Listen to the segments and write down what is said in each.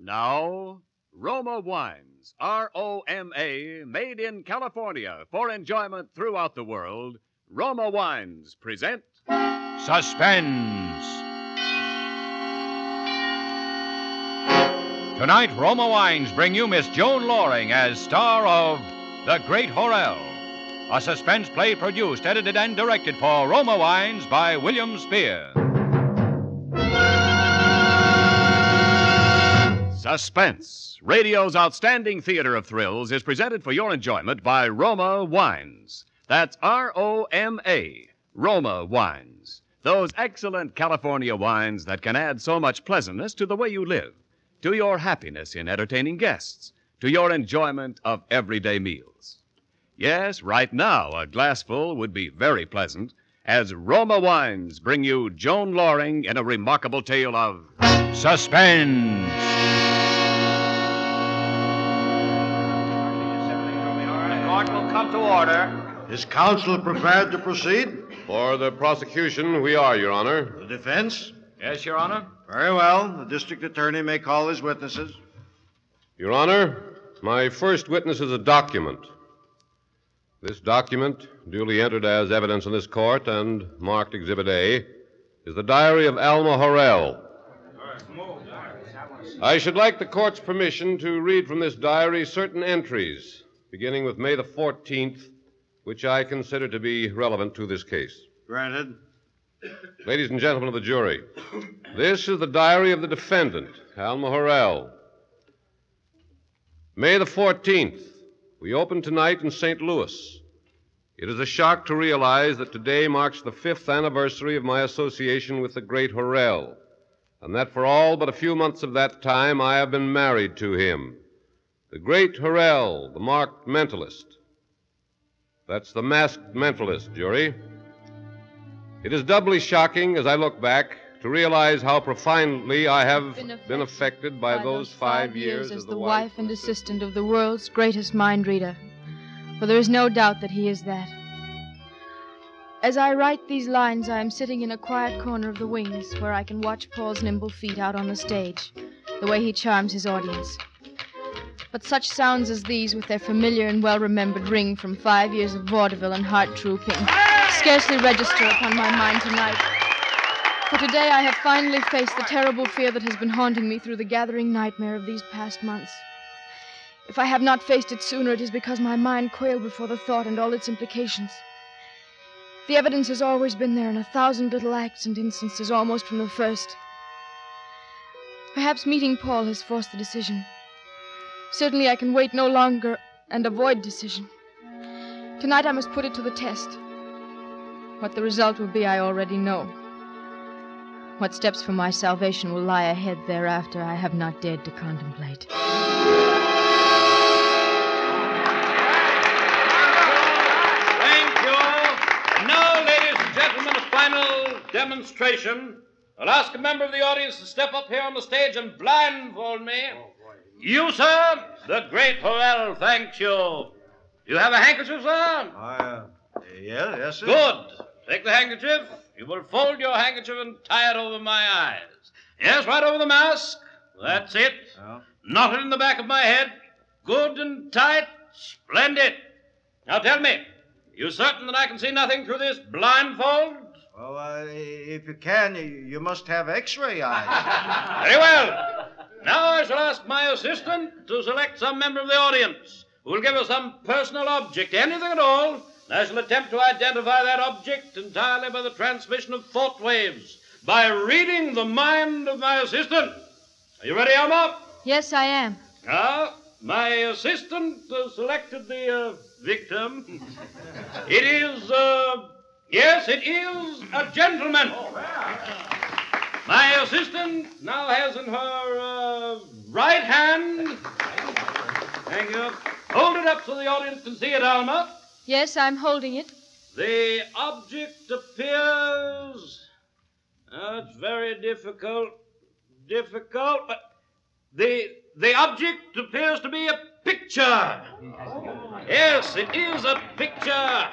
Now, Roma Wines, R O M A, made in California for enjoyment throughout the world, Roma Wines present Suspense. Tonight, Roma Wines bring you Miss Joan Lorring as star of The Great Horrell, a suspense play produced, edited, and directed for Roma Wines by William Spier. Suspense, radio's outstanding theater of thrills, is presented for your enjoyment by Roma Wines. That's R O M A, Roma Wines. Those excellent California wines that can add so much pleasantness to the way you live, to your happiness in entertaining guests, to your enjoyment of everyday meals. Yes, right now, a glassful would be very pleasant as Roma Wines bring you Joan Lorring in a remarkable tale of Suspense. Court come to order. Is counsel prepared to proceed? For the prosecution, we are, Your Honor. The defense? Yes, Your Honor. Very well. The district attorney may call his witnesses. Your Honor, my first witness is a document. This document, duly entered as evidence in this court and marked Exhibit A, is the diary of Alma Horrell. I should like the court's permission to read from this diary certain entries, beginning with May the 14th, which I consider to be relevant to this case. Granted. Ladies and gentlemen of the jury, this is the diary of the defendant, Alma Horrell. May the 14th. We open tonight in St. Louis. It is a shock to realize that today marks the fifth anniversary of my association with the great Horrell, and that for all but a few months of that time I have been married to him. The great Horrell, the marked mentalist. That's the masked mentalist, jury. It is doubly shocking as I look back to realize how profoundly I have been affected, by, those five years as the wife and assistant of the world's greatest mind reader. For there is no doubt that he is that. As I write these lines, I am sitting in a quiet corner of the wings where I can watch Paul's nimble feet out on the stage, the way he charms his audience. But such sounds as these, with their familiar and well remembered ring from five years of vaudeville and heart trooping, scarcely register upon my mind tonight. For today I have finally faced the terrible fear that has been haunting me through the gathering nightmare of these past months. If I have not faced it sooner, it is because my mind quailed before the thought and all its implications. The evidence has always been there in a thousand little acts and instances almost from the first. Perhaps meeting Paul has forced the decision. Certainly I can wait no longer and avoid decision. Tonight I must put it to the test. What the result will be, I already know. What steps for my salvation will lie ahead thereafter, I have not dared to contemplate. Thank you. Now, ladies and gentlemen, a final demonstration. I'll ask a member of the audience to step up here on the stage and blindfold me. You, sir, the great Horrell, thanks you. You have a handkerchief, sir? I, uh, yeah, yes, sir. Good. Take the handkerchief. You will fold your handkerchief and tie it over my eyes. Yes, right over the mask. That's it. Yeah. Knot it in the back of my head. Good and tight. Splendid. Now tell me, you certain that I can see nothing through this blindfold? Well, uh, if you can, you, you must have x-ray eyes. Very well. Now I shall ask my assistant to select some member of the audience who will give us some personal object, anything at all. and I shall attempt to identify that object entirely by the transmission of thought waves, by reading the mind of my assistant. Are you ready, Alma? Yes, I am. Now, my assistant uh, selected the uh, victim. It is, uh, yes, it is a gentleman. My assistant now has in her uh, right hand. Thank you. Hold it up so the audience can see it, Alma. Yes, I'm holding it. The object appears. It's very difficult. Difficult, but the the object appears to be a picture. Yes, it is a picture.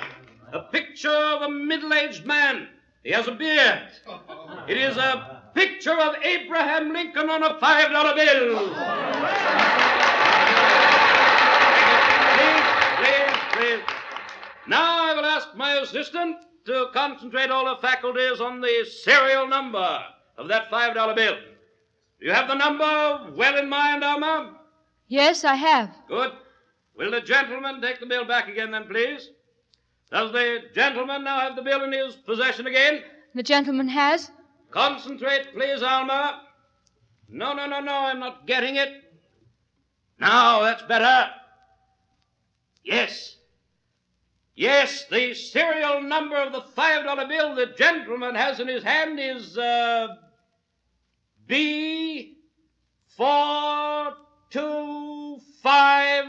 A picture of a middle-aged man. He has a beard. It is a picture of Abraham Lincoln on a five dollar bill. please, please, please. Now I will ask my assistant to concentrate all her faculties on the serial number of that five dollar bill. Do you have the number well in mind, Alma? Yes, I have. Good. Will the gentleman take the bill back again, then, please? Does the gentleman now have the bill in his possession again? The gentleman has? Concentrate, please, Alma. No, no, no, no, I'm not getting it. Now, that's better. Yes. Yes, the serial number of the $5 bill the gentleman has in his hand is, uh, B four two five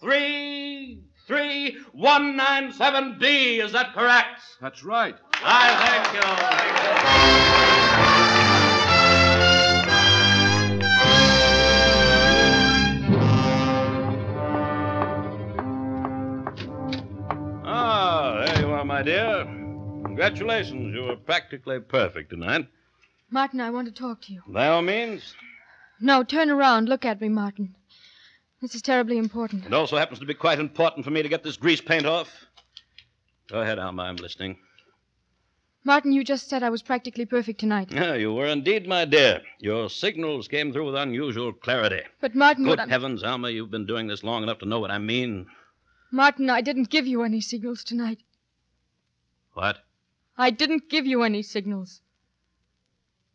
three three one nine seven B. Is that correct? That's right. I thank you. Ah, there you are, my dear. Congratulations. You were practically perfect tonight. Martin, I want to talk to you. By all means. No, turn around. Look at me, Martin. This is terribly important. It also happens to be quite important for me to get this grease paint off. Go ahead, Alma. I'm listening. Martin, you just said I was practically perfect tonight. Yeah, you were indeed, my dear. Your signals came through with unusual clarity. But, Martin, Good heavens, Alma, you've been doing this long enough to know what I mean. Martin, I didn't give you any signals tonight. What? I didn't give you any signals.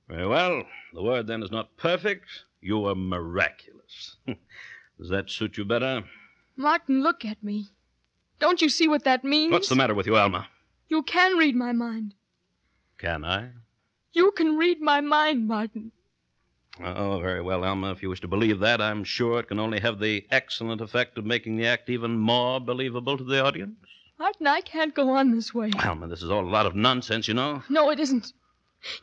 Very well. The word then is not perfect. You were miraculous. Does that suit you better? Martin, look at me. Don't you see what that means? What's the matter with you, Alma? You can read my mind. Can I? You can read my mind, Martin. Oh, very well, Alma. If you wish to believe that, I'm sure it can only have the excellent effect of making the act even more believable to the audience. Martin, I can't go on this way. Alma, this is all a lot of nonsense, you know. No, it isn't.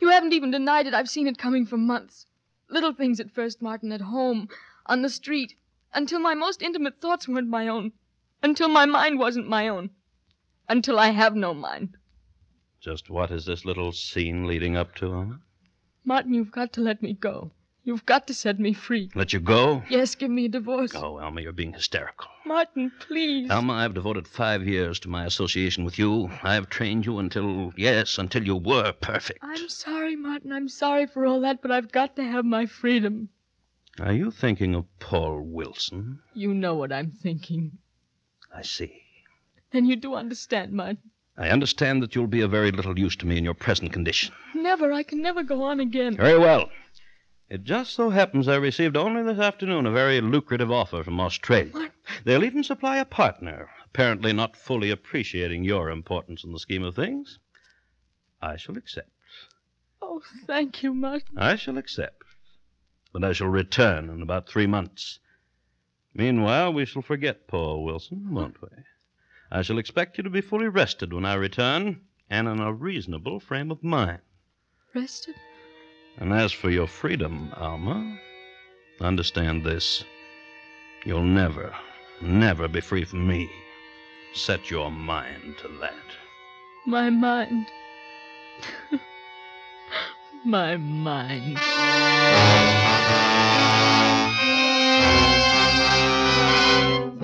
You haven't even denied it. I've seen it coming for months. Little things at first, Martin, at home, on the street, until my most intimate thoughts weren't my own. Until my mind wasn't my own. Until I have no mind. Just what is this little scene leading up to, Alma? Martin, you've got to let me go. You've got to set me free. Let you go? Yes, give me a divorce. Go, Alma. You're being hysterical. Martin, please. Alma, I've devoted five years to my association with you. I've trained you until, yes, until you were perfect. I'm sorry, Martin. I'm sorry for all that, but I've got to have my freedom. Are you thinking of Paul Wilson? You know what I'm thinking. I see. Then you do understand, Martin. I understand that you'll be of very little use to me in your present condition. Never. I can never go on again. Very well. It just so happens I received only this afternoon a very lucrative offer from Australia. What? They'll even supply a partner, apparently not fully appreciating your importance in the scheme of things. I shall accept. Oh, thank you, Martin. I shall accept. But I shall return in about three months. Meanwhile, we shall forget Paul Wilson, won't we? I shall expect you to be fully rested when I return, and in a reasonable frame of mind. Rested? And as for your freedom, Alma, understand this. You'll never, never be free from me. Set your mind to that. My mind. my mind.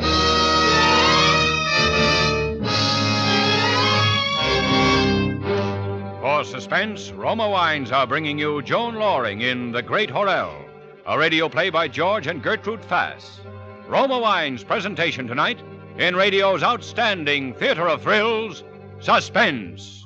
Suspense, Roma Wines are bringing you Joan Lorring in The Great Horrell, a radio play by George and Gertrude Fass. Roma Wines' presentation tonight in radio's outstanding theater of thrills, Suspense.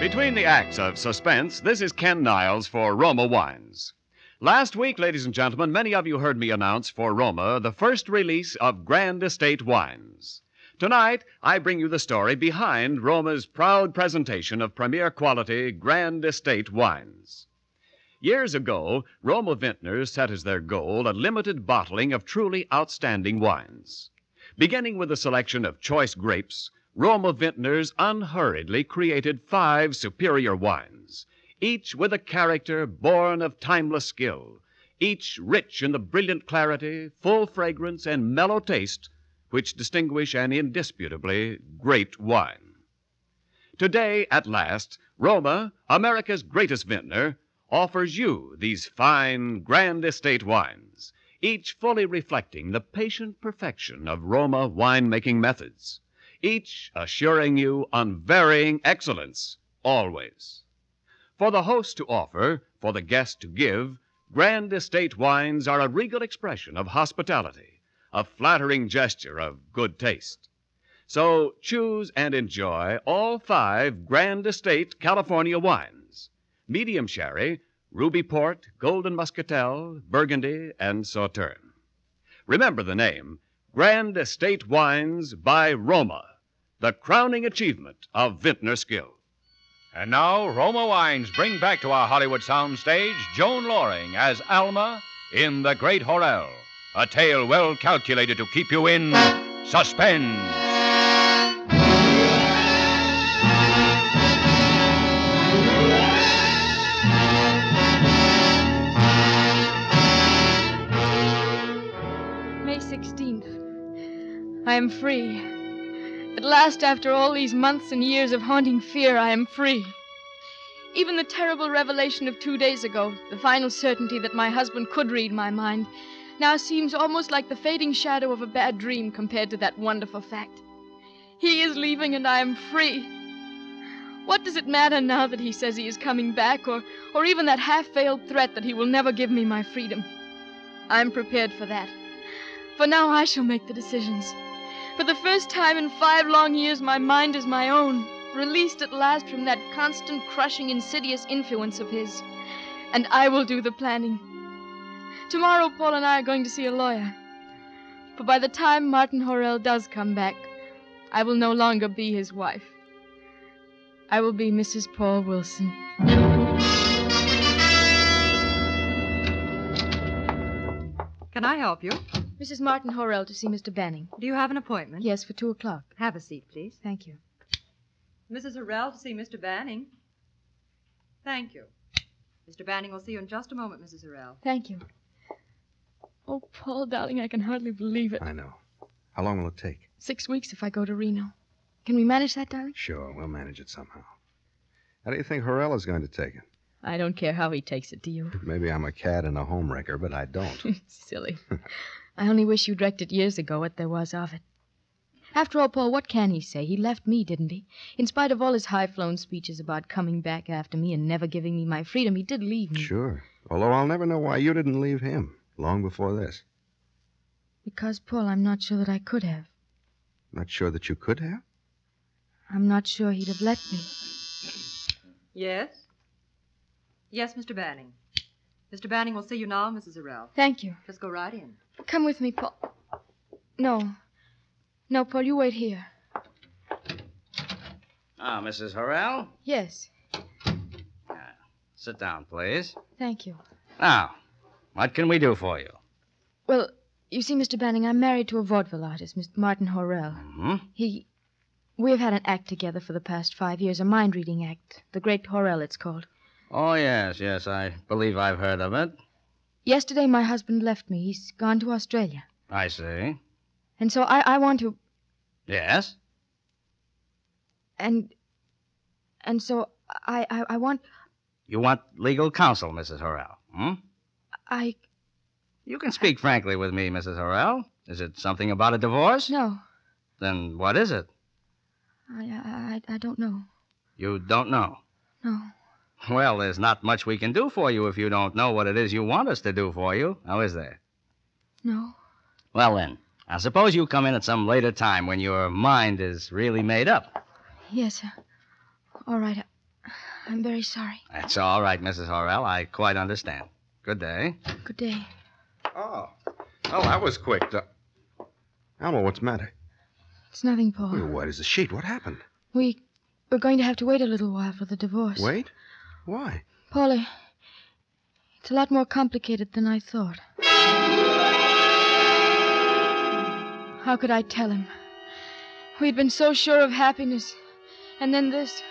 Between the acts of suspense, this is Ken Niles for Roma Wines. Last week, ladies and gentlemen, many of you heard me announce for Roma the first release of Grand Estate wines. Tonight, I bring you the story behind Roma's proud presentation of premier quality Grand Estate wines. Years ago, Roma vintners set as their goal a limited bottling of truly outstanding wines. Beginning with a selection of choice grapes, Roma vintners unhurriedly created five superior wines, each with a character born of timeless skill, each rich in the brilliant clarity, full fragrance, and mellow taste which distinguish an indisputably great wine. Today, at last, Roma, America's greatest vintner, offers you these fine, grand estate wines, each fully reflecting the patient perfection of Roma winemaking methods, each assuring you unvarying excellence always. For the host to offer, for the guest to give, grand estate wines are a regal expression of hospitality, a flattering gesture of good taste. So choose and enjoy all five Grand Estate California wines medium sherry, ruby port, golden muscatel, burgundy, and sauterne. Remember the name Grand Estate Wines by Roma, the crowning achievement of vintner skill. And now, Roma Wines bring back to our Hollywood soundstage Joan Lorring as Alma in The Great Horrell, a tale well calculated to keep you in suspense. May 16th. I am free. At last, after all these months and years of haunting fear, I am free. Even the terrible revelation of two days ago, the final certainty that my husband could read my mind, now seems almost like the fading shadow of a bad dream compared to that wonderful fact. He is leaving and I am free. What does it matter now that he says he is coming back, or, or even that half veiled threat that he will never give me my freedom? I'm prepared for that. For now I shall make the decisions. For the first time in five long years, my mind is my own, released at last from that constant, crushing, insidious influence of his. And I will do the planning. Tomorrow, Paul and I are going to see a lawyer. For by the time Martin Horrell does come back, I will no longer be his wife. I will be Mrs. Paul Wilson. Can I help you? Mrs. Martin Horrell to see Mr. Banning. Do you have an appointment? Yes, for two o'clock. Have a seat, please. Thank you. Mrs. Horrell to see Mr. Banning. Thank you. Mr. Banning will see you in just a moment, Mrs. Horrell. Thank you. Oh, Paul, darling, I can hardly believe it. I know. How long will it take? Six weeks if I go to Reno. Can we manage that, darling? Sure, we'll manage it somehow. How do you think Horrell is going to take it? I don't care how he takes it, do you? Maybe I'm a cat and a homewrecker, but I don't. Silly. I only wish you'd wrecked it years ago, what there was of it. After all, Paul, what can he say? He left me, didn't he? In spite of all his high flown speeches about coming back after me and never giving me my freedom, he did leave me. Sure. Although I'll never know why you didn't leave him long before this. Because, Paul, I'm not sure that I could have. Not sure that you could have? I'm not sure he'd have let me. Yes? Yes, Mr. Banning. Mr. Banning will see you now, Mrs. Horrell. Thank you. Just go right in. Come with me, Paul. No. No, Paul, you wait here. Ah, Mrs. Horrell, Yes. sit down, please. Thank you. Now, what can we do for you? Well, you see, Mr. Banning, I'm married to a vaudeville artist, Mr. Martin Horrell. Hmm? He. We've had an act together for the past five years, a mind reading act. The Great Horrell, it's called. Oh, yes, yes, I believe I've heard of it. Yesterday, my husband left me. He's gone to Australia. I see. And so I, I want to. Yes? And. And so I, I, I want. You want legal counsel, Mrs. Horrell, hmm? I. You can speak frankly with me, Mrs. Horrell. Is it something about a divorce? No. Then what is it? I, I, I don't know. You don't know. No. Well, there's not much we can do for you if you don't know what it is you want us to do for you. Now, is there? No. Well, then, I suppose you come in at some later time when your mind is really made up. Yes, sir. All right. I'm very sorry. That's all right, Mrs. Horrell. I quite understand. Good day. Good day. Oh. Well, that was quick. Uh, to... Alma, what's the matter? It's nothing, Paul. Well, what is the sheet? What happened? We. We're going to have to wait a little while for the divorce. Wait? Why? Polly, it's a lot more complicated than I thought. How could I tell him? We'd been so sure of happiness. And then this.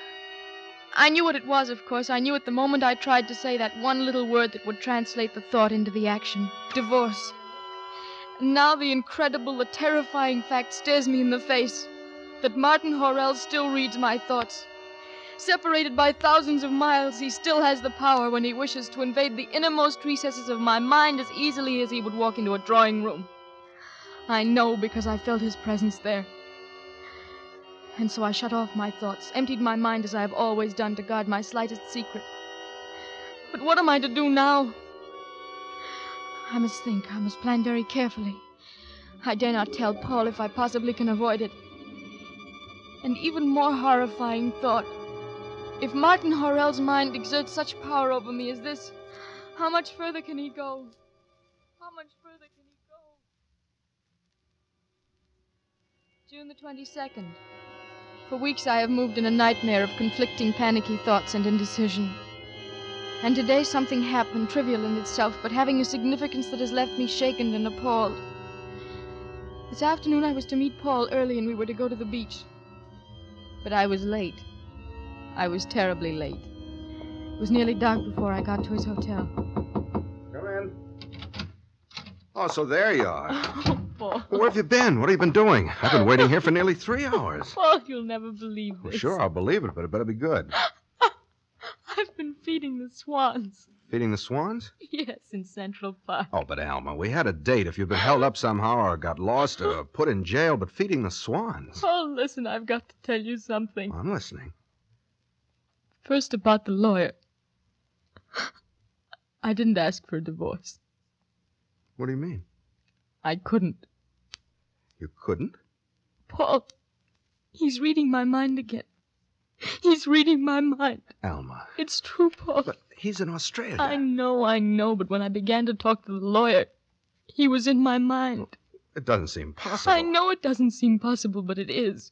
I knew what it was, of course. I knew it the moment I tried to say that one little word that would translate the thought into the action divorce. And now the incredible, the terrifying fact stares me in the face that Martin Horrell still reads my thoughts. Separated by thousands of miles, he still has the power when he wishes to invade the innermost recesses of my mind as easily as he would walk into a drawing room. I know because I felt his presence there. And so I shut off my thoughts, emptied my mind as I have always done to guard my slightest secret. But what am I to do now? I must think. I must plan very carefully. I dare not tell Paul if I possibly can avoid it. An even more horrifying thought. If Martin Horrell's mind exerts such power over me as this, how much further can he go? How much further can he go? June the 22nd. For weeks I have moved in a nightmare of conflicting, panicky thoughts and indecision. And today something happened, trivial in itself, but having a significance that has left me shaken and appalled. This afternoon I was to meet Paul early and we were to go to the beach. But I was late. I was terribly late. It was nearly dark before I got to his hotel. Come in. Oh, so there you are. Oh, Paul. Well, where have you been? What have you been doing? I've been waiting here for nearly three hours. Paul, you'll never believe Well, this. sure, I'll believe it, but it better be good. I've been feeding the swans. Feeding the swans? Yes, in Central Park. Oh, but Alma, we had a date. If you've been held up somehow or got lost or put in jail, but feeding the swans. Oh, listen, I've got to tell you something. I'm listening. First, about the lawyer. I didn't ask for a divorce. What do you mean? I couldn't. You couldn't? Paul, he's reading my mind again. He's reading my mind. Alma. It's true, Paul. But he's in Australia. I know, I know, but when I began to talk to the lawyer, he was in my mind. It doesn't seem possible. I know it doesn't seem possible, but it is.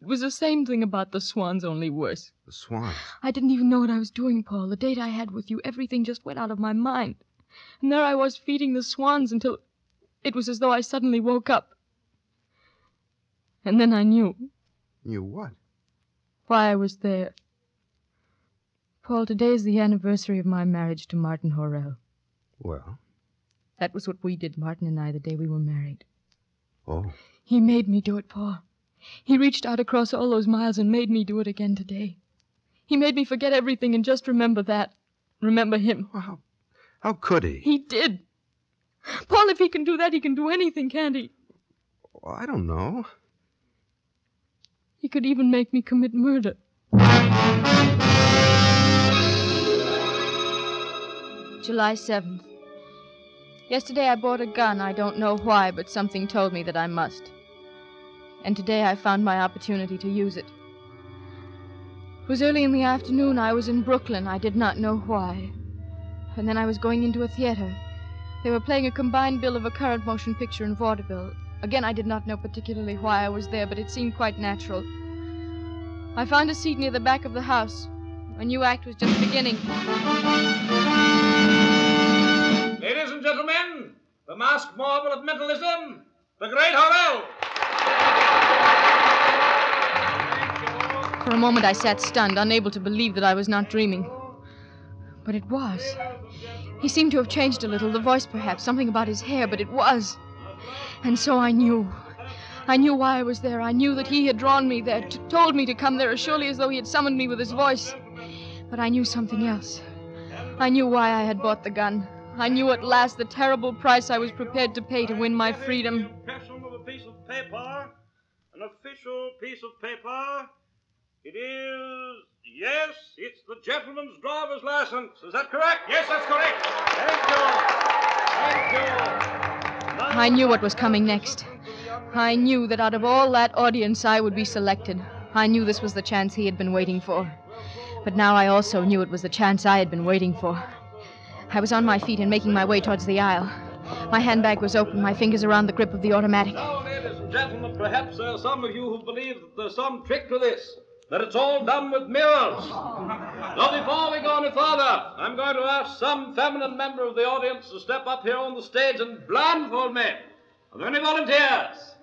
It was the same thing about the swans, only worse. The swans. I didn't even know what I was doing, Paul. The date I had with you, everything just went out of my mind. And there I was feeding the swans until it was as though I suddenly woke up. And then I knew Knew what? why I was there. Paul, today is the anniversary of my marriage to Martin Horrell. Well, That was what we did, Martin and I, the day we were married. oh. He made me do it, Paul. He reached out across all those miles and made me do it again today. He made me forget everything and just remember that. Remember him. Well, how, how could he? He did. Paul, if he can do that, he can do anything, can't he? Well, I don't know. He could even make me commit murder. July 7th. Yesterday I bought a gun. I don't know why, but something told me that I must. And today I found my opportunity to use it. It was early in the afternoon. I was in Brooklyn. I did not know why. And then I was going into a theater. They were playing a combined bill of a current motion picture and vaudeville. Again, I did not know particularly why I was there, but it seemed quite natural. I found a seat near the back of the house. A new act was just beginning. Ladies and gentlemen, the masked marvel of mentalism, the great Horrell. For a moment, I sat stunned, unable to believe that I was not dreaming. But it was. He seemed to have changed a little, the voice perhaps, something about his hair, but it was. And so I knew. I knew why I was there. I knew that he had drawn me there, t- told me to come there as surely as though he had summoned me with his voice. But I knew something else. I knew why I had bought the gun. I knew at last the terrible price I was prepared to pay to win my freedom. Impression of a piece of paper, an official piece of paper. It is, yes, it's the gentleman's driver's license. Is that correct? Yes, that's correct. Thank you. Thank you. I knew what was coming next. I knew that out of all that audience, I would be selected. I knew this was the chance he had been waiting for. But now I also knew it was the chance I had been waiting for. I was on my feet and making my way towards the aisle. My handbag was open, my fingers around the grip of the automatic. Now, ladies and gentlemen, perhaps there are some of you who believe that there's some trick to this, that it's all done with mirrors. Oh. Now, before we go any further, I'm going to ask some feminine member of the audience to step up here on the stage and blindfold me. Are there any volunteers?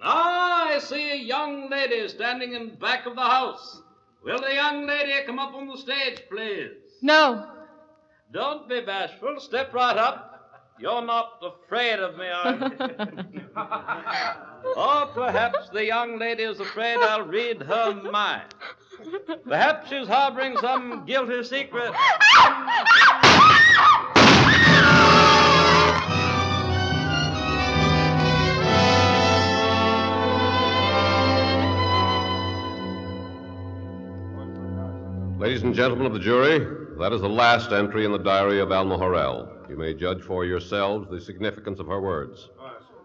Now, I see a young lady standing in back of the house. Will the young lady come up on the stage, please? No. Don't be bashful. Step right up. You're not afraid of me, are you? or perhaps the young lady is afraid I'll read her mind. Perhaps she's harboring some guilty secret. Ladies and gentlemen of the jury, that is the last entry in the diary of Alma Horrell. You may judge for yourselves the significance of her words.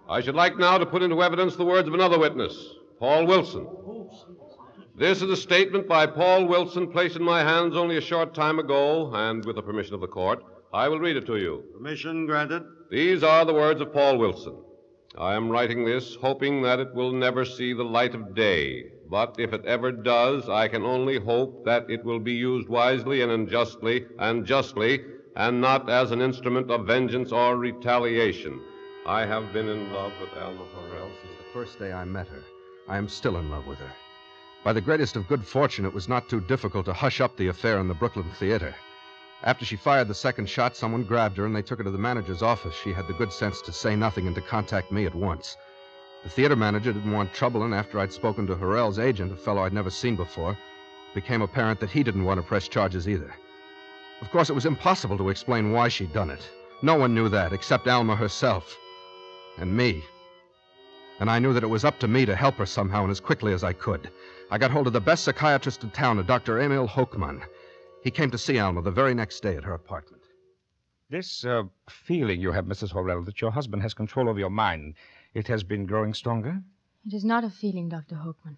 I should like now to put into evidence the words of another witness, Paul Wilson. This is a statement by Paul Wilson placed in my hands only a short time ago, and with the permission of the court, I will read it to you. Permission granted. These are the words of Paul Wilson. I am writing this hoping that it will never see the light of day. But if it ever does, I can only hope that it will be used wisely and unjustly and justly, and not as an instrument of vengeance or retaliation. I have been in love with Alma Horrell since The first day I met her, I am still in love with her. By the greatest of good fortune, it was not too difficult to hush up the affair in the Brooklyn Theater. After she fired the second shot, someone grabbed her and they took her to the manager's office. She had the good sense to say nothing and to contact me at once. The theater manager didn't want trouble, and after I'd spoken to Horrell's agent, a fellow I'd never seen before, it became apparent that he didn't want to press charges either. Of course, it was impossible to explain why she'd done it. No one knew that except Alma herself. And me. And I knew that it was up to me to help her somehow and as quickly as I could. I got hold of the best psychiatrist in town, a Dr. Emil Hochman. He came to see Alma the very next day at her apartment. This uh, feeling you have, Mrs. Horrell, that your husband has control over your mind, it has been growing stronger? It is not a feeling, Dr. Hochman.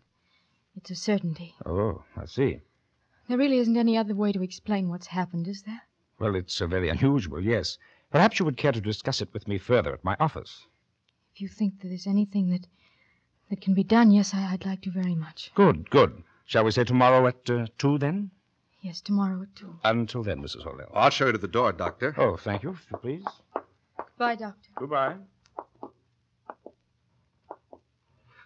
It's a certainty. Oh, I see. There really isn't any other way to explain what's happened, is there? Well, it's uh, very unusual, yes. Perhaps you would care to discuss it with me further at my office. If you think that there's anything that that can be done, yes, I, I'd like to very much. Good, good. Shall we say tomorrow at uh, two, then? Yes, tomorrow at two. Until then, Mrs. Horrell. I'll show you to the door, Doctor. Oh, thank you, if you please. Bye, Doctor. Goodbye.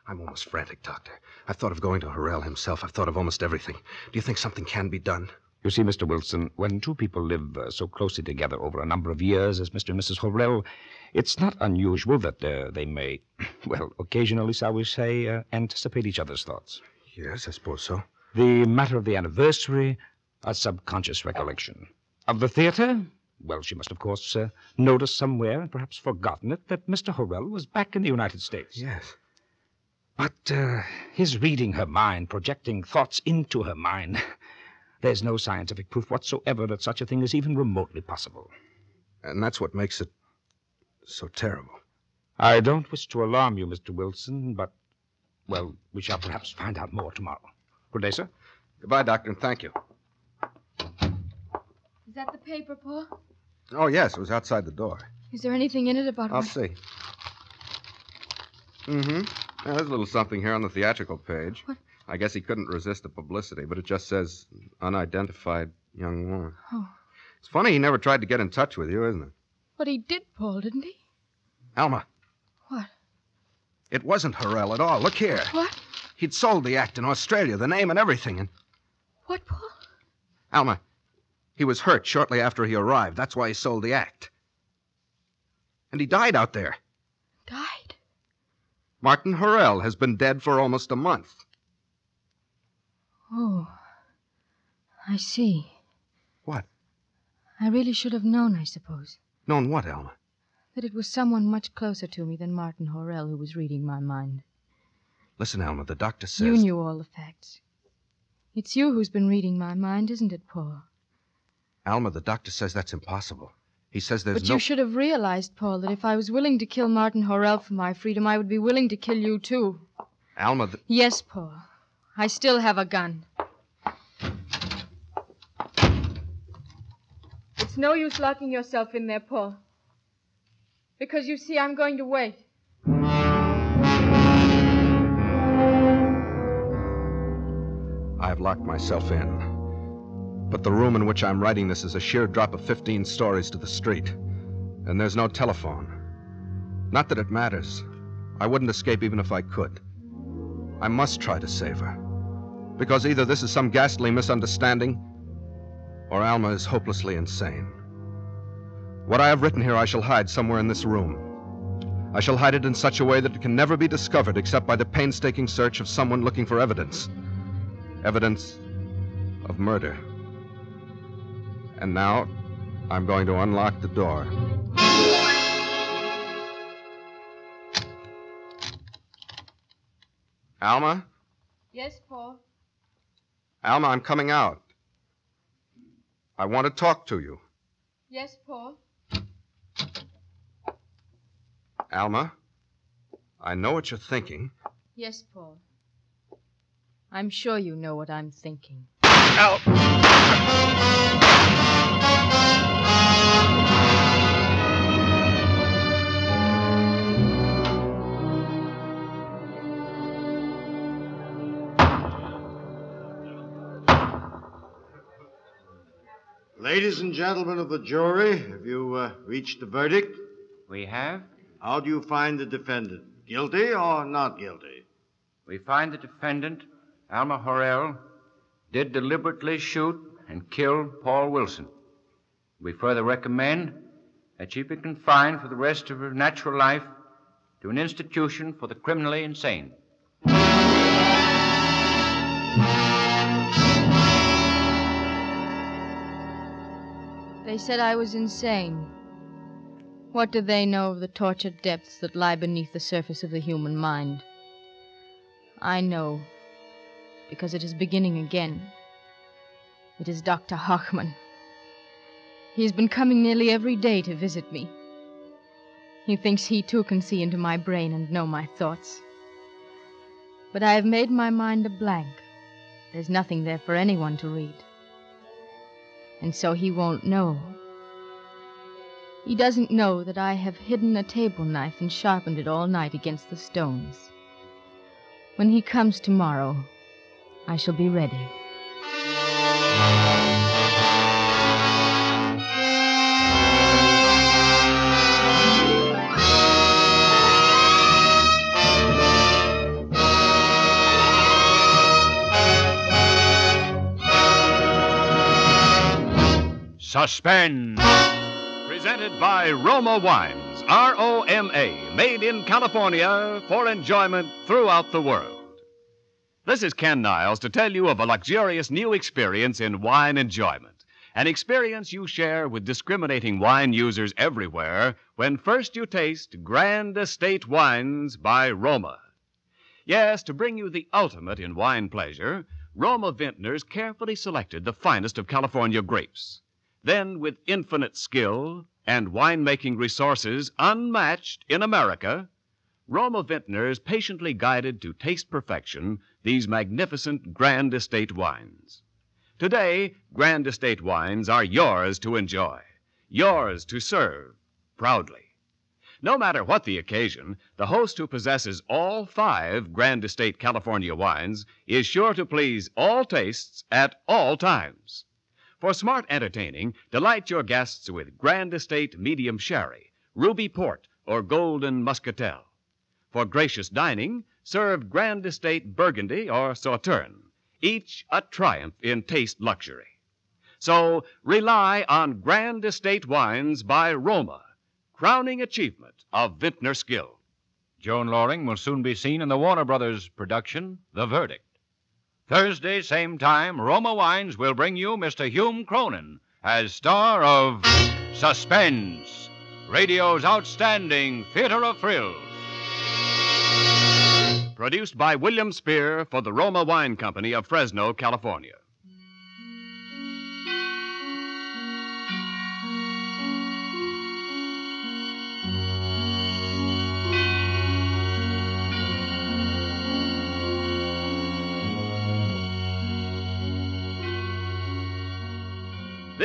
I'm almost frantic, Doctor. I've thought of going to Horrell himself. I've thought of almost everything. Do you think something can be done? You see, Mr. Wilson, when two people live uh, so closely together over a number of years as Mr. and Mrs. Horrell, it's not unusual that uh, they may, well, occasionally, shall we say, uh, anticipate each other's thoughts. Yes, I suppose so. The matter of the anniversary, a subconscious recollection. Of the theater, well, she must, of course, uh, noticed somewhere, and perhaps forgotten it, that Mr. Horrell was back in the United States. Yes. But uh, his reading her mind, projecting thoughts into her mind, there's no scientific proof whatsoever that such a thing is even remotely possible. And that's what makes it so terrible. I don't wish to alarm you, Mr. Wilson, but, well, we shall perhaps find out more tomorrow. Good day, sir. Goodbye, Doctor, and thank you. Is that the paper, Paul? Oh, yes, it was outside the door. Is there anything in it about I'll my... see. Mm-hmm. Yeah, there's a little something here on the theatrical page. What? I guess he couldn't resist the publicity, but it just says unidentified young woman. Oh. It's funny he never tried to get in touch with you, isn't it? But he did, Paul, didn't he? Alma. What? It wasn't Horrell at all. Look here. What? He'd sold the act in Australia, the name and everything. And What, Paul? Alma, he was hurt shortly after he arrived. That's why he sold the act. And he died out there. Died? Martin Horrell has been dead for almost a month. Oh. I see. What? I really should have known, I suppose, Known what, Alma? that it was someone much closer to me than Martin Horrell who was reading my mind. Listen, Alma, the doctor says. You knew all the facts. It's you who's been reading my mind, isn't it, Paul? Alma, the doctor says that's impossible. He says there's but no. you should have realized, Paul, that if I was willing to kill Martin Horrell for my freedom, I would be willing to kill you, too. Alma, the... Yes, Paul. I still have a gun. It's no use locking yourself in there, Paul. Because you see, I'm going to wait. I have locked myself in. But the room in which I'm writing this is a sheer drop of 15 stories to the street. And there's no telephone. Not that it matters. I wouldn't escape even if I could. I must try to save her. Because either this is some ghastly misunderstanding, or Alma is hopelessly insane. What I have written here I shall hide somewhere in this room. I shall hide it in such a way that it can never be discovered except by the painstaking search of someone looking for evidence. Evidence of murder. And now, I'm going to unlock the door. Alma? Yes, Paul. Alma, I'm coming out. I want to talk to you. Yes, Paul. Alma, I know what you're thinking. Yes, Paul. I'm sure you know what I'm thinking. Al. Ladies and gentlemen of the jury, have you uh, reached a verdict? We have. How do you find the defendant? Guilty or not guilty? We find the defendant, Alma Horrell, did deliberately shoot and kill Paul Wilson. We further recommend that she be confined for the rest of her natural life to an institution for the criminally insane. They said I was insane. What do they know of the tortured depths that lie beneath the surface of the human mind? I know, because it is beginning again. It is Dr. Hochman. He has been coming nearly every day to visit me. He thinks he too can see into my brain and know my thoughts. But I have made my mind a blank. There's nothing there for anyone to read. And so he won't know. He doesn't know that I have hidden a table knife and sharpened it all night against the stones. When he comes tomorrow, I shall be ready. Suspense. Presented by Roma Wines, R O M A, made in California for enjoyment throughout the world. This is Ken Niles to tell you of a luxurious new experience in wine enjoyment. An experience you share with discriminating wine users everywhere when first you taste Grand Estate Wines by Roma. Yes, to bring you the ultimate in wine pleasure, Roma vintners carefully selected the finest of California grapes. Then, with infinite skill and winemaking resources unmatched in America, Roma vintners patiently guided to taste perfection these magnificent Grand Estate wines. Today, Grand Estate wines are yours to enjoy, yours to serve proudly. No matter what the occasion, the host who possesses all five Grand Estate California wines is sure to please all tastes at all times. For smart entertaining, delight your guests with Grand Estate Medium Sherry, Ruby Port, or Golden Muscatel. For gracious dining, serve Grand Estate Burgundy or Sauterne, each a triumph in taste luxury. So rely on Grand Estate wines by Roma, crowning achievement of vintner skill. Joan Lorring will soon be seen in the Warner Brothers production, The Verdict. Thursday, same time, Roma Wines will bring you Mr. Hume Cronyn as star of Suspense, radio's outstanding theater of thrills. Produced by William Spier for the Roma Wine Company of Fresno, California.